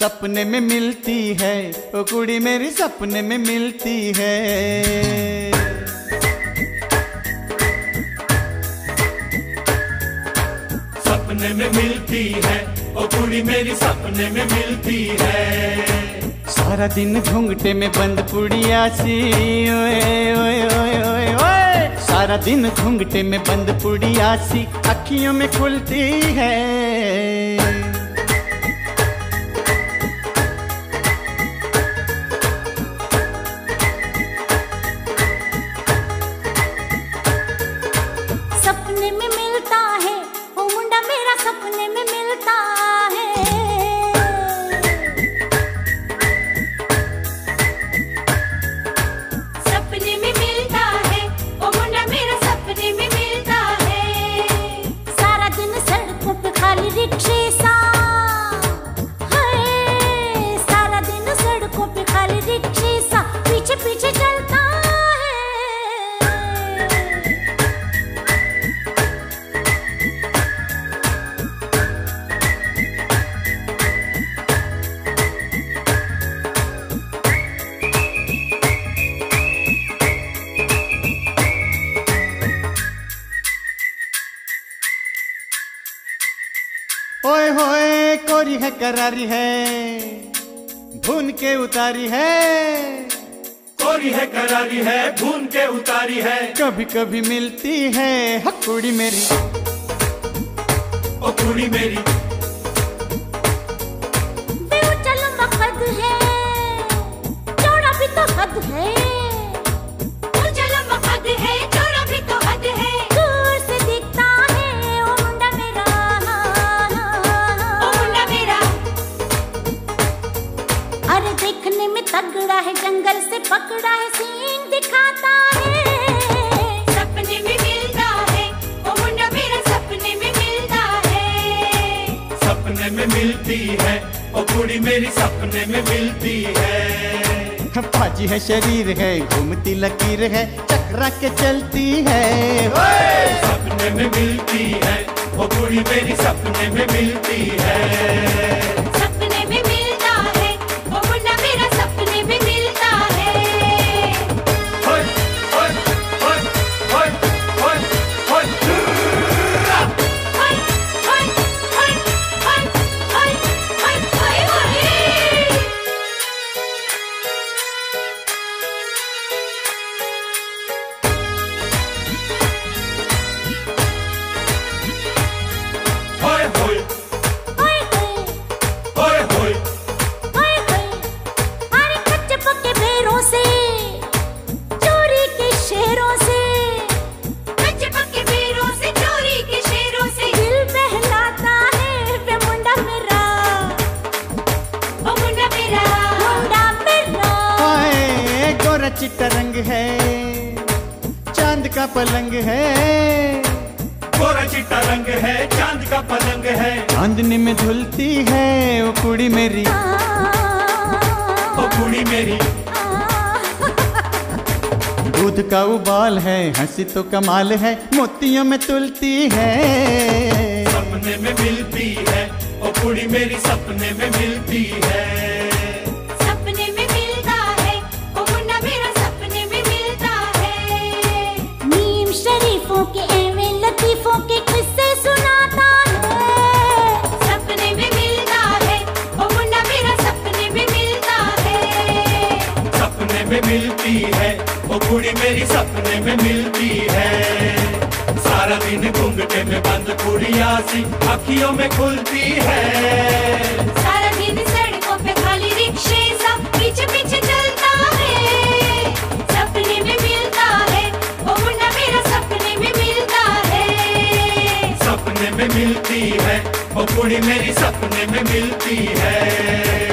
सपने में मिलती है। वो कुड़ी मेरी सपने में मिलती है। सपने में मिलती है। ओ कुड़ी मेरी सपने में मिलती है। सारा दिन घूंघटे में बंद पुड़िया सी। ओए ओए ओए ओए ओए। सारा दिन घूंघटे में बंद पुड़िया सी। अखियों में खुलती है। ओए होए कोरी है करारी है भून के उतारी है। कोरी है करारी है भून के उतारी है। कभी कभी मिलती है हकुड़ी मेरी। ओ कुड़ी मेरी। मिलती है और कुड़ी मेरी सपने में मिलती है। फाजी है शरीर है घूमती लकीर है चकरा के चलती है। सपने में मिलती है वो कुड़ी मेरी सपने में मिलती है। चिट्टा रंग है चाँद का पलंग है। गोरा चिट्टा रंग है चाँद का पलंग है। चांदनी में धुलती है वो कुड़ी मेरी। वो कुड़ी मेरी। दूध का उबाल है हँसी तो कमाल है मोतियों में तुलती है। सपने में मिलती है ओ कुड़ी मेरी सपने में मिलती है। मिलती है। ओ कुड़ी मेरी सपने में मिलती है। सारा दिन घूंघटे में बंद कुड़िया सी अखियों में खुलती है। सारा दिन सड़कों पे खाली रिक्शे सा पीछे पीछे चलता है। सपने में मिलता है। ओ मुंडा मेरा सपने में मिलता है। सपने में मिलती है। वो कुड़ी मेरी सपने में मिलती है।